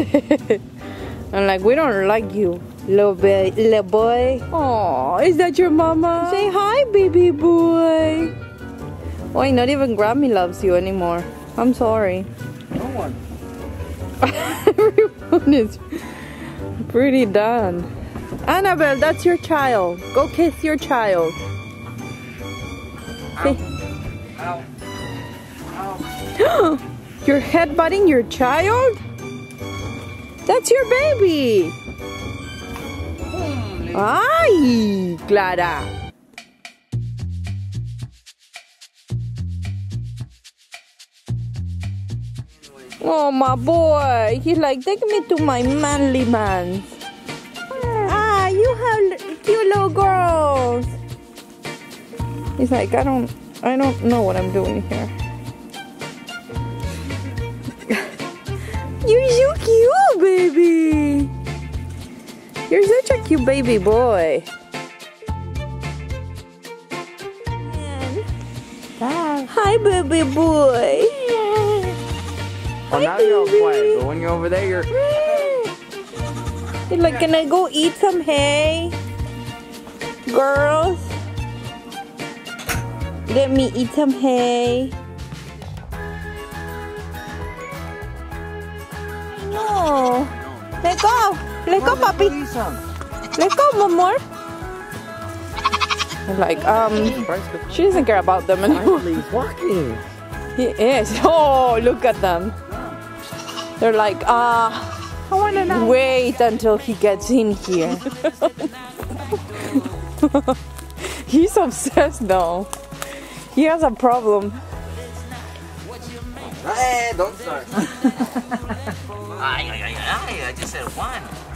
I'm like, we don't like you, little boy. Little boy. Oh, is that your mama? Say hi, baby boy. Why not even Grammy loves you anymore. I'm sorry. No one. Everyone is pretty done. Annabelle, that's your child. Go kiss your child. Ow. Ow. Ow. You're headbutting your child? That's your baby. Ay, Clara. Oh, my boy. He's like, take me to my manly man. Ah, you have cute little girls. He's like, I don't, I don't know what I'm doing here. You're such a cute baby boy. Hi, baby boy. Oh, now you're all quiet, but when you're over there, you're. You're like, can I go eat some hay? Girls? Let me eat some hay. No. Let go. Let go, puppy. Let go, Momor. Like, um, she doesn't care about them anymore. He's walking. He is. Oh, look at them. They're like, ah, I want to know. wait until he gets in here. He's obsessed though. He has a problem. Hey, don't start. I just said one.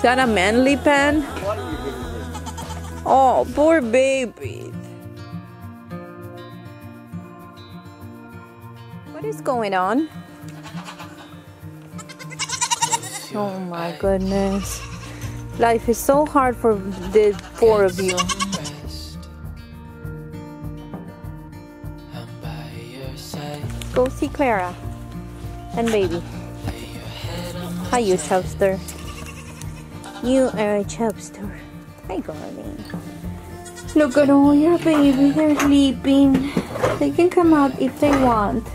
Is that a manly pen? Oh, poor baby. What is going on? Oh my goodness. Life is so hard for the four of you. Go see Clara and baby. Hi, you chubster. You are a chubster. Hi, darling. Look at all your babies. They're sleeping. They can come out if they want.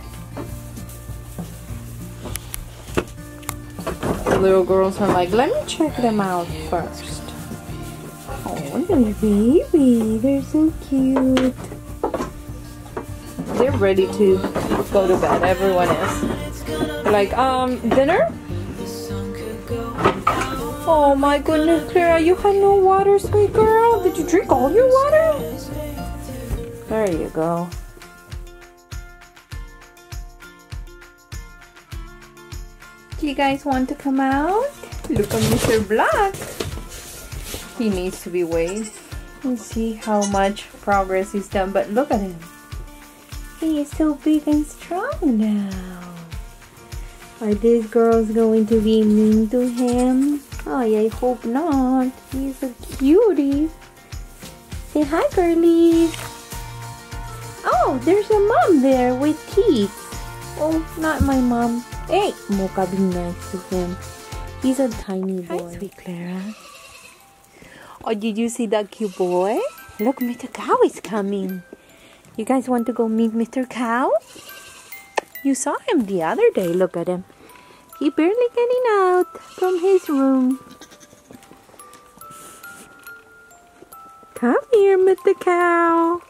The little girls are like, let me check them out first. Oh, little baby. They're so cute. They're ready to go to bed. Everyone is. They're like, um, dinner? Oh my goodness, Clara, you had no water, sweet girl. Did you drink all your water? There you go. Do you guys want to come out? Look at Mr. Black. He needs to be weighed and see how much progress he's done. But look at him. He is so big and strong now. Are these girls going to be mean to him? Oh, I hope not. He's a cutie. Say hi, girlies. Oh, there's a mom there with teeth. Oh, not my mom. Hey, Mocha, be nice to him. He's a tiny boy. Hi, sweet Clara. Oh, did you see that cute boy? Look, Mr. Cow is coming. You guys want to go meet Mr. Cow? You saw him the other day. Look at him. He barely getting out from his room. Come here, Mr. Cow.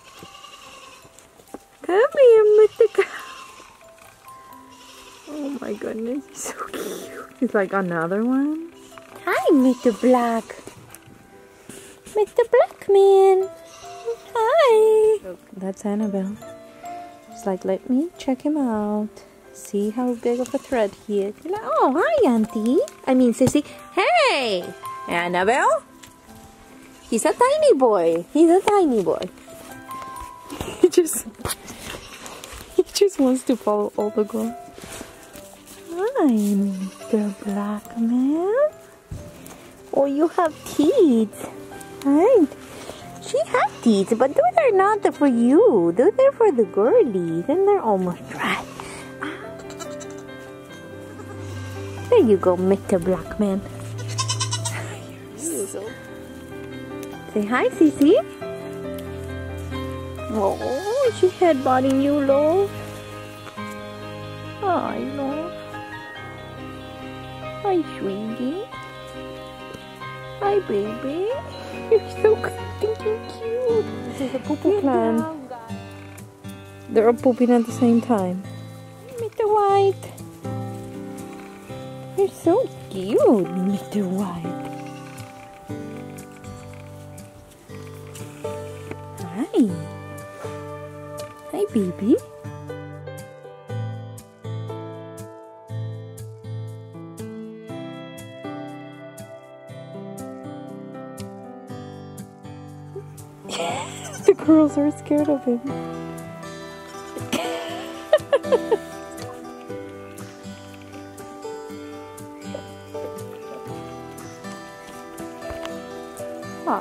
Come here, Mr. Cow. Oh my goodness, he's so cute. He's like another one. Hi, Mr. Black. Mr. Blackman. Hi. Look, that's Annabelle. She's like, let me check him out. See how big of a threat he is. Like, oh, hi, Auntie. I mean, Sissy. Hey, Annabelle. He's a tiny boy. He's a tiny boy. He just, he just wants to follow all the girls. Hi, Mr. Blackman. Oh, you have teeth. Right. She has teeth, but those are not for you. Those are for the girlies, and they're almost dry. You go, Mr. Blackman. Say hi, Cece. Oh, she headbutting you, love. Hi, love. Hi, sweetie. Hi, baby. You're so stinking cute. This is a poo-poo clan. They're all pooping at the same time. Mr. White. You're so cute, Mr. White. Hi. Hi, baby. the girls are scared of him.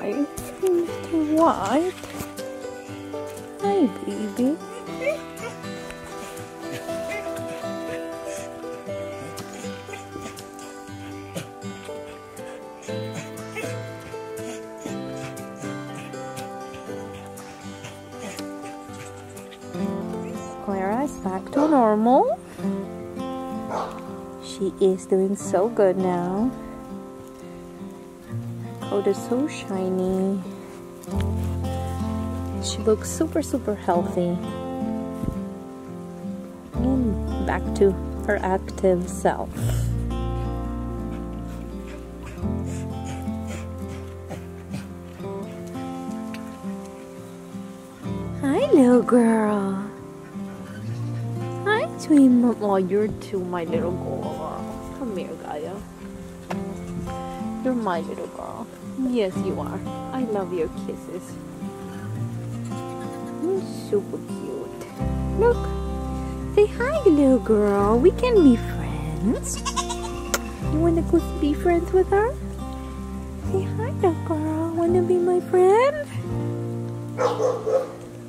White. Hi, baby. Clara is back to normal. She is doing so good now. Coat is so shiny. She looks super, super healthy. And back to her active self. Hi, little girl. Hi, sweet mom. Oh, you're too my little girl. Come here, Gaia. You're my little girl. Yes, you are. I love your kisses. You're super cute. Look. Say hi, little girl. We can be friends. You want to go be friends with her? Say hi, little girl. Want to be my friend?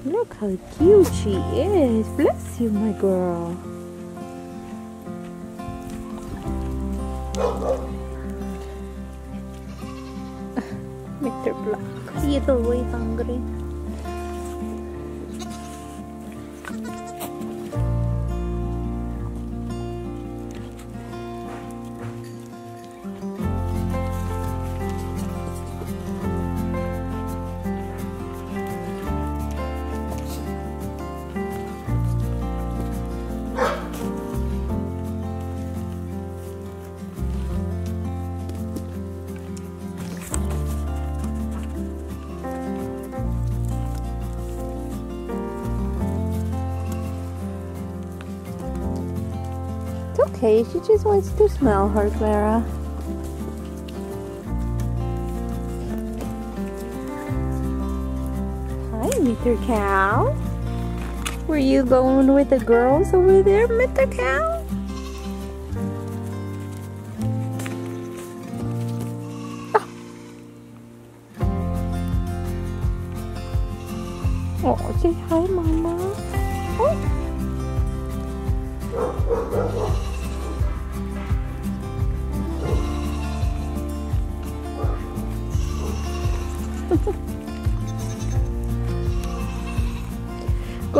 Look how cute she is. Bless you, my girl. Mr. Black, he's always hungry. Okay, she just wants to smell her, Clara. Hi, Mr. Cow. Were you going with the girls over there, Mr. Cow? Oh, oh say hi, Mama.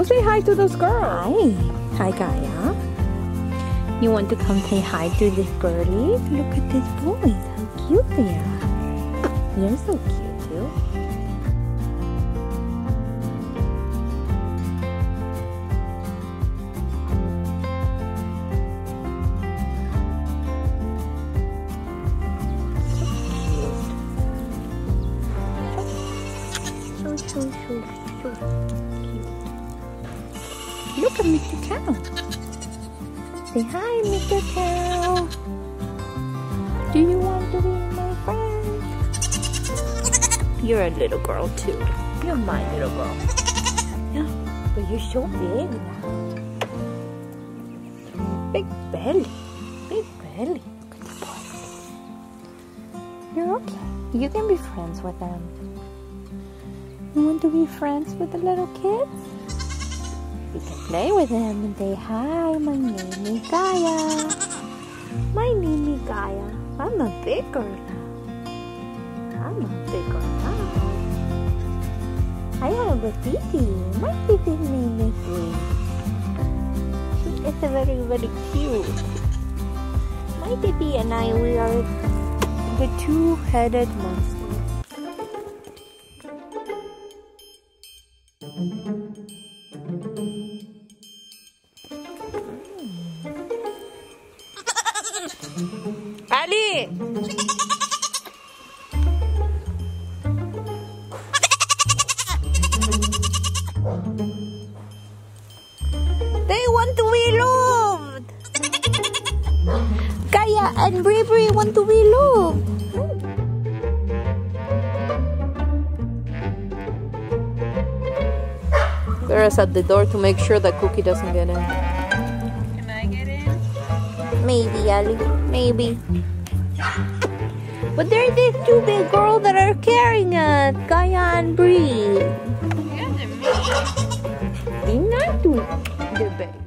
Say hi to those girls. Hi. Hi, Gaia. You want to come say hi to this girlie? Look at these boys. How cute they are. You're so cute, too. Look at Mr. Cow. Say hi, Mr. Cow. Do you want to be my friend? You're a little girl too. You're my little girl. Yeah, but you're so big now. Big belly. Big belly. You're okay. You can be friends with them. You want to be friends with the little kids? You can play with them and say, Hi, my name is Gaia. My name is Gaia. I'm a big girl now. I'm a big girl now. I have a titi. My titi's name is Green. It's a very, very cute. My titi and I, we are the two-headed monster. Ali! They want to be loved! Gaia and Bravery want to be loved! Vera's at the door to make sure that Cookie doesn't get in. Maybe, Ali. Maybe. But there are these two big girls that are carrying it. Gaia and Bri. Yeah, they're not do the best.